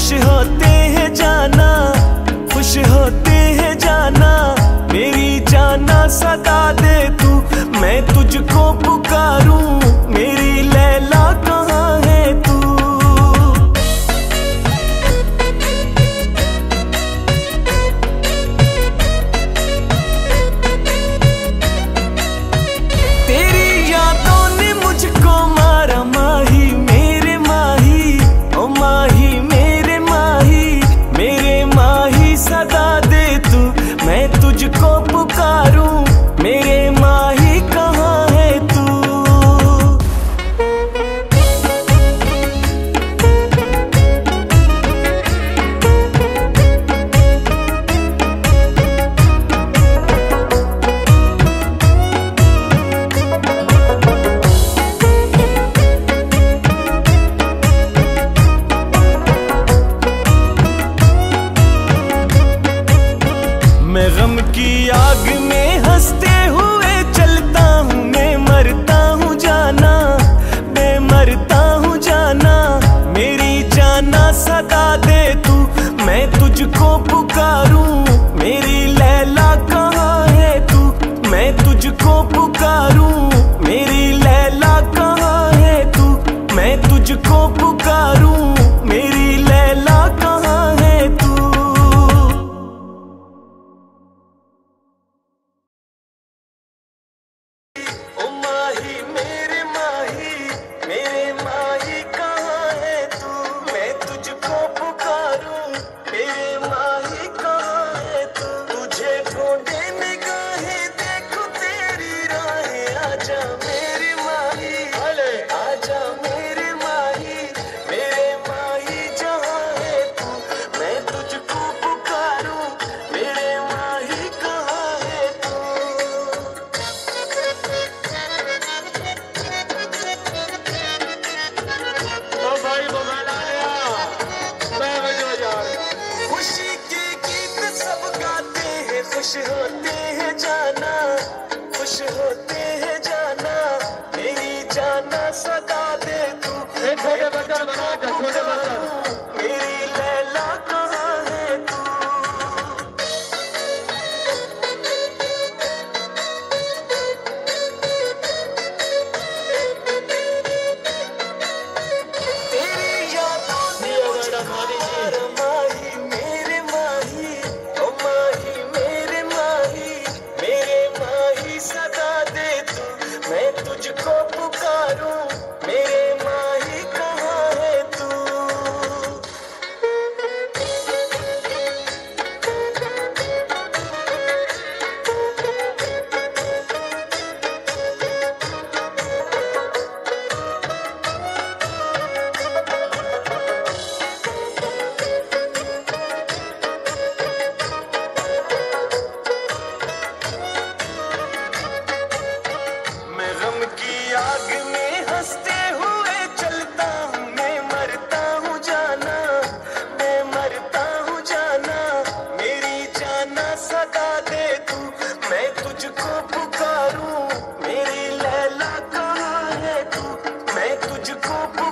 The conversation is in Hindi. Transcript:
she hurt मैं गम की आग में हँसते हुए चलता हूँ, मैं मरता हूँ जाना, मैं मरता हूँ जाना, मेरी जाना सदा दे तू, मैं तुझको पुकार। Would you call?